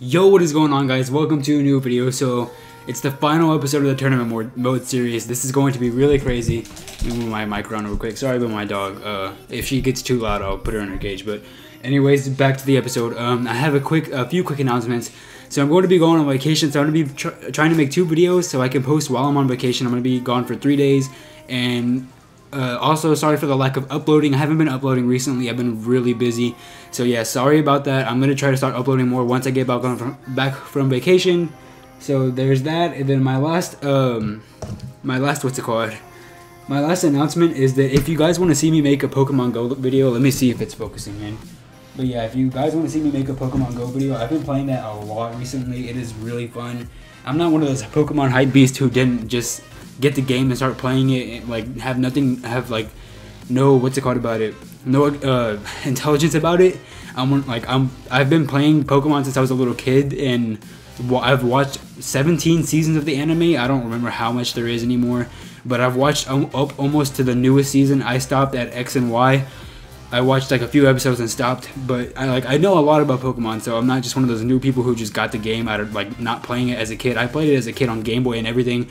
Yo, what is going on guys? Welcome to a new video. So, it's the final episode of the tournament mode, series. This is going to be really crazy. Let me move my mic around real quick. Sorry about my dog. Uh, if she gets too loud, I'll put her in her cage. But anyways, back to the episode. Um, I have a quick, a few quick announcements. So I'm going to be going on vacation. So I'm going to be tr trying to make two videos so I can post while I'm on vacation. I'm going to be gone for three days. And uh, also, sorry for the lack of uploading. I haven't been uploading recently. I've been really busy. So yeah, sorry about that. I'm gonna try to start uploading more once I get back from back from vacation. So there's that. And then my last um, my last what's it called? My last announcement is that if you guys want to see me make a Pokemon Go video, let me see if it's focusing in. But yeah, if you guys want to see me make a Pokemon Go video, I've been playing that a lot recently. It is really fun. I'm not one of those Pokemon hype beasts who didn't just get the game and start playing it and like have nothing have like no what's it called about it? No uh, intelligence about it. I'm like i'm i've been playing pokemon since i was a little kid and i've watched 17 seasons of the anime. I don't remember how much there is anymore but i've watched up almost to the newest season. I stopped at x and y. I watched like a few episodes and stopped, but I like I know a lot about Pokemon, so I'm not just one of those new people who just got the game out of like not playing it as a kid. I played it as a kid on Game Boy and everything,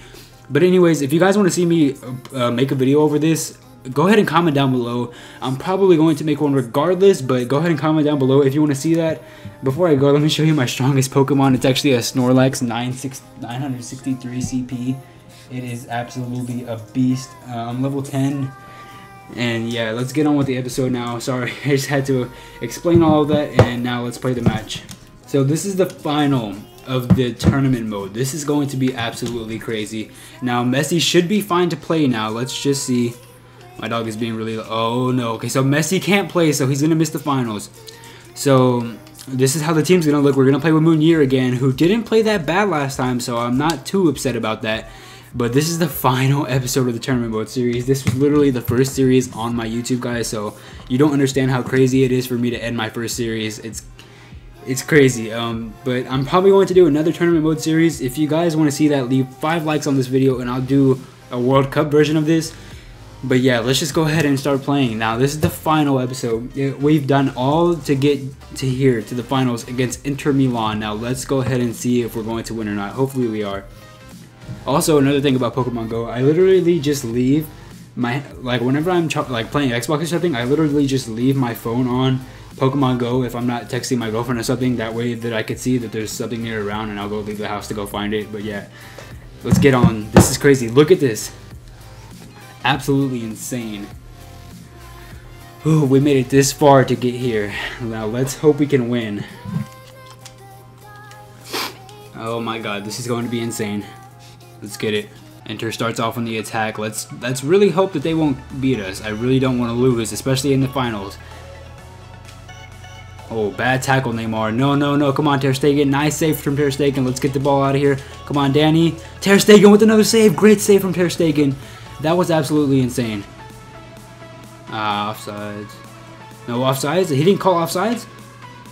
but anyways, if you guys want to see me uh, make a video over this, go ahead and comment down below. I'm probably going to make one regardless, but go ahead and comment down below if you want to see that. Before I go, let me show you my strongest Pokemon. It's actually a Snorlax 963 CP. It is absolutely a beast. I'm level 10. And yeah, let's get on with the episode now. Sorry, I just had to explain all of that, and now let's play the match. So this is the final of the tournament mode. This is going to be absolutely crazy. Now, Messi should be fine to play now. Let's just see. My dog is being really... Oh, no. Okay, so Messi can't play, so he's going to miss the finals. So, this is how the team's going to look. We're going to play with Munir again, who didn't play that bad last time, so I'm not too upset about that. But this is the final episode of the tournament mode series. This was literally the first series on my YouTube, guys, so you don't understand how crazy it is for me to end my first series. It's it's crazy. Um, but I'm probably going to do another tournament mode series. If you guys want to see that, leave five likes on this video, and I'll do a World Cup version of this. But yeah, let's just go ahead and start playing. Now, this is the final episode. We've done all to get to here, to the finals against Inter Milan. Now, let's go ahead and see if we're going to win or not. Hopefully, we are. Also, another thing about Pokemon Go, I literally just leave my, like, whenever I'm like playing Xbox or something, I literally just leave my phone on Pokemon Go if I'm not texting my girlfriend or something. That way that I could see that there's something near around and I'll go leave the house to go find it. But yeah, let's get on. This is crazy. Look at this. Absolutely insane. Ooh, we made it this far to get here. Now let's hope we can win. Oh my god, this is going to be insane. Let's get it. Inter starts off on the attack. Let's let's really hope that they won't beat us. I really don't want to lose, especially in the finals. Oh, bad tackle, Neymar. No, no, no. Come on, Ter Stegen. Nice save from Ter Stegen. Let's get the ball out of here. Come on, Danny. Ter Stegen with another save. Great save from Ter Stegen. That was absolutely insane. Ah, offsides. No offsides? He didn't call offsides?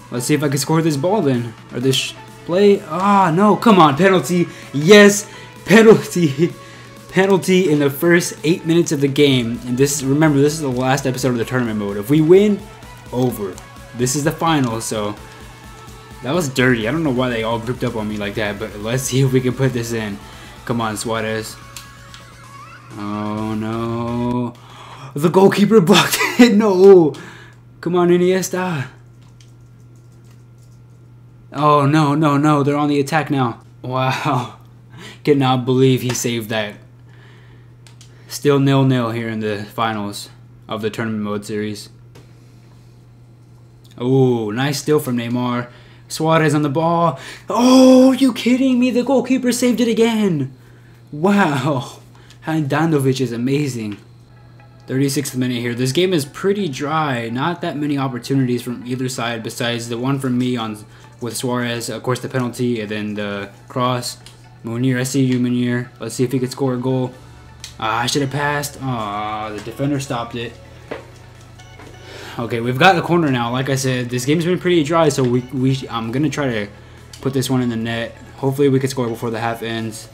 Let's see if I can score this ball then. Or this play. Ah, no. Come on. Penalty. Yes. Penalty. penalty in the first eight minutes of the game. And this, remember, this is the last episode of the tournament mode. If we win, over this is the final, so that was dirty. I don't know why they all grouped up on me like that, but let's see if we can put this in. Come on, Suarez. Oh, no. The goalkeeper blocked it. No. Come on, Iniesta. Oh, no, no, no. They're on the attack now. Wow. Cannot believe he saved that. Still nil-nil here in the finals of the tournament mode series. Oh, nice steal from Neymar. Suarez on the ball. Oh, you kidding me? The goalkeeper saved it again. Wow. Handanovic is amazing. 36th minute here. This game is pretty dry. Not that many opportunities from either side besides the one from me on with Suarez. Of course, the penalty and then the cross. Munir, I see you, Munir. Let's see if he could score a goal. Ah, I should have passed. Ah, the defender stopped it. Okay, we've got the corner now. Like I said, this game's been pretty dry, so we, we I'm going to try to put this one in the net. Hopefully we can score before the half ends.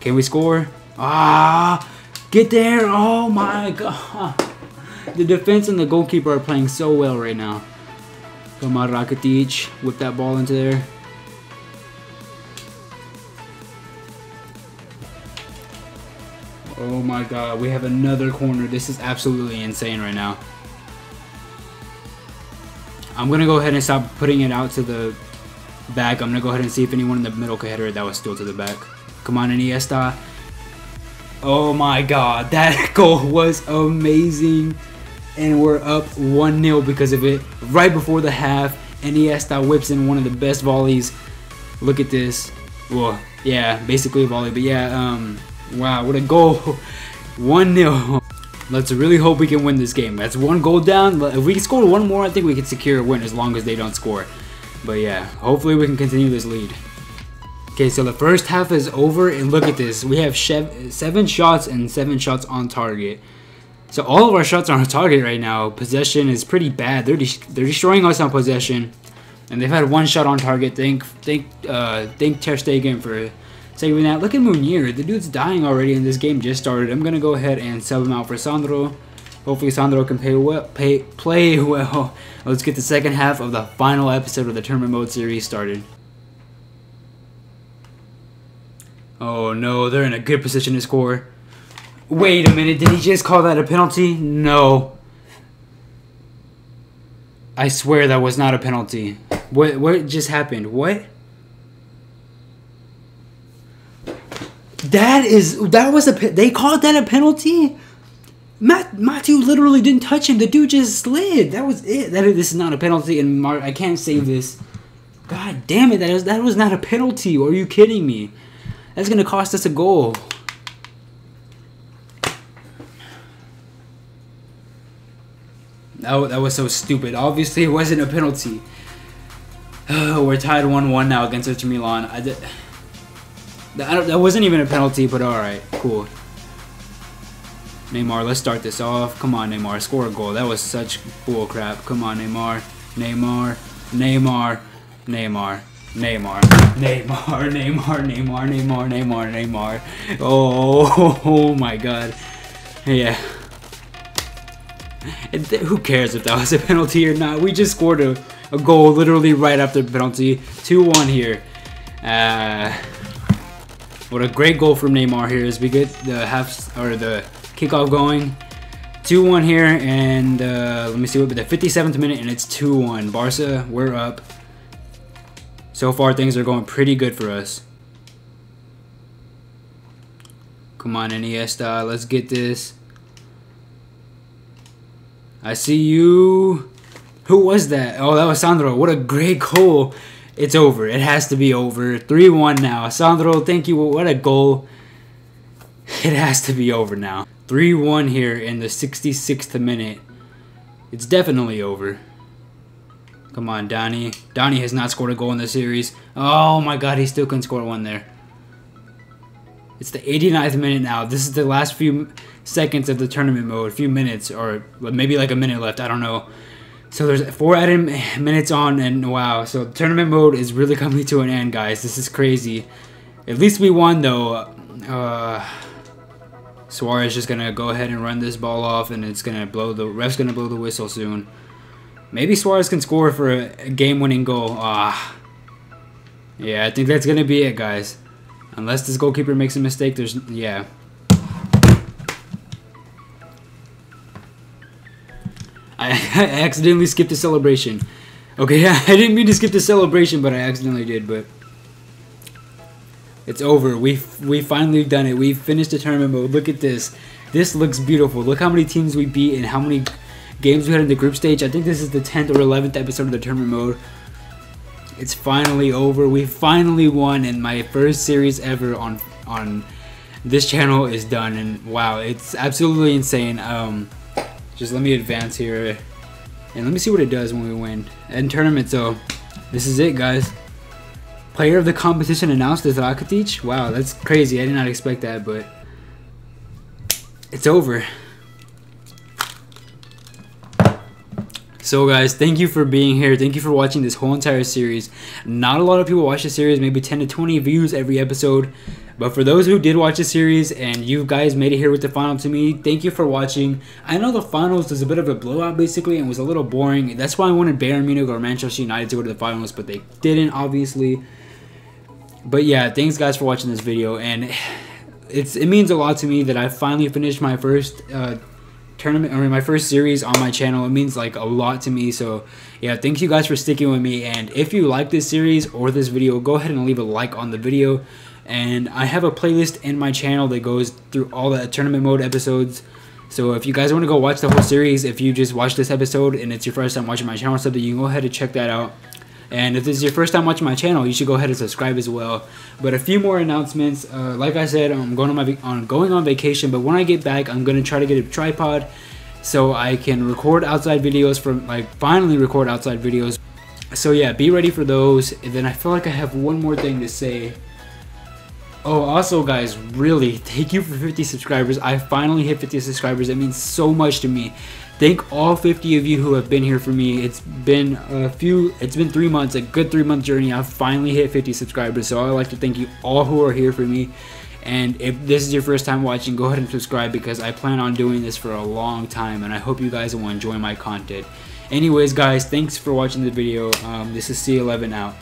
Can we score? Ah! Get there! Oh my god! The defense and the goalkeeper are playing so well right now. Come on, Rakitic. Whip that ball into there. My god, we have another corner. This is absolutely insane right now. I'm going to go ahead and stop putting it out to the back. I'm going to go ahead and see if anyone in the middle could hit her. That was still to the back. Come on, Iniesta. Oh my god, that goal was amazing. And we're up 1-0 because of it. Right before the half, Iniesta whips in one of the best volleys. Look at this. Well, yeah, basically a volley. But yeah, um, wow, what a goal. 1-0. Let's really hope we can win this game. That's one goal down. If we score one more, I think we can secure a win as long as they don't score. But yeah, hopefully we can continue this lead. Okay, so the first half is over, and look at this. We have seven shots and seven shots on target. So all of our shots are on target right now. Possession is pretty bad. They're de they're destroying us on possession, and they've had one shot on target. Thank thank uh thank Ter Stegen for saving that. Look at Munir. The dude's dying already, and this game just started. I'm gonna go ahead and sub him out for Sandro. Hopefully Sandro can pay well, pay, play well. Let's get the second half of the final episode of the Tournament Mode series started. Oh no, they're in a good position to score. Wait a minute, did he just call that a penalty? No. I swear that was not a penalty. What what just happened? What? That is that was a they called that a penalty. Matt Matthew literally didn't touch him. The dude just slid. That was it. That this is not a penalty, and Mar I can't save this. God damn it! That was that was not a penalty. Are you kidding me? That's gonna cost us a goal. That, that was so stupid. Obviously, it wasn't a penalty. Oh, we're tied 1-1 now against Inter Milan. I did. That, that wasn't even a penalty, but alright, cool. Neymar, let's start this off. Come on, Neymar, score a goal. That was such bull crap. Come on, Neymar. Neymar. Neymar. Neymar. Neymar. Neymar. Neymar. Neymar. Neymar. Neymar. Neymar. Oh, oh my god. Yeah. who cares if that was a penalty or not? We just scored a, a goal literally right after penalty. 2-1 here. Uh, what a great goal from Neymar here as we get the half or the kickoff going. 2-1 here, and uh, let me see what the 57th minute, and it's 2-1. Barca, we're up. So far, things are going pretty good for us. Come on, Iniesta, let's get this. I see you. Who was that? Oh, that was Sandro. What a great goal. It's over. It has to be over. 3-1 now. Sandro, thank you. What a goal. It has to be over now. 3-1 here in the 66th minute. It's definitely over. Come on, Donny. Donny has not scored a goal in the series. Oh my god, he still couldn't score one there. It's the 89th minute now. This is the last few seconds of the tournament mode. A few minutes, or maybe like a minute left. I don't know. So there's four added minutes on, and wow. So tournament mode is really coming to an end, guys. This is crazy. At least we won, though. Uh, Suarez just gonna go ahead and run this ball off, and it's gonna blow the ref's gonna blow the whistle soon. Maybe Suarez can score for a game-winning goal. Ah, yeah, I think that's gonna be it, guys. Unless this goalkeeper makes a mistake, there's yeah. I, I accidentally skipped the celebration. Okay, I didn't mean to skip the celebration, but I accidentally did, but... It's over. We we finally done it. We finished the tournament mode. Look at this. This looks beautiful. Look how many teams we beat and how many games we had in the group stage. I think this is the 10th or 11th episode of the tournament mode. It's finally over. We finally won and my first series ever on on this channel is done and wow, it's absolutely insane. Um just let me advance here. And let me see what it does when we win. In tournament, so this is it, guys. Player of the competition announced is Rakitic. Wow, that's crazy. I did not expect that, but it's over. So guys, thank you for being here. Thank you for watching this whole entire series. Not a lot of people watch the series, maybe 10 to 20 views every episode. But for those who did watch the series and you guys made it here with the final to me, thank you for watching. I know the finals was a bit of a blowout basically and was a little boring. That's why I wanted Bayern Munich or Manchester United to go to the finals, but they didn't obviously. But yeah, thanks guys for watching this video and it's it means a lot to me that I finally finished my first uh, tournament or my first series on my channel. It means like a lot to me. So yeah, thank you guys for sticking with me. And if you like this series or this video, go ahead and leave a like on the video. And I have a playlist in my channel that goes through all the tournament mode episodes. So if you guys want to go watch the whole series, if you just watch this episode and it's your first time watching my channel or something, you can go ahead and check that out. And if this is your first time watching my channel, you should go ahead and subscribe as well. But a few more announcements. Uh, like I said, I'm going on my on going on vacation, but when I get back, I'm gonna try to get a tripod so I can record outside videos from like finally record outside videos. So yeah, be ready for those. And then I feel like I have one more thing to say. Oh, also guys, really, thank you for 50 subscribers. I finally hit 50 subscribers. It means so much to me. Thank all 50 of you who have been here for me. It's been a few, it's been three months, a good three month journey. I've finally hit 50 subscribers. So I'd like to thank you all who are here for me. And if this is your first time watching, go ahead and subscribe because I plan on doing this for a long time and I hope you guys will enjoy my content. Anyways, guys, thanks for watching the video. Um, this is C11 out.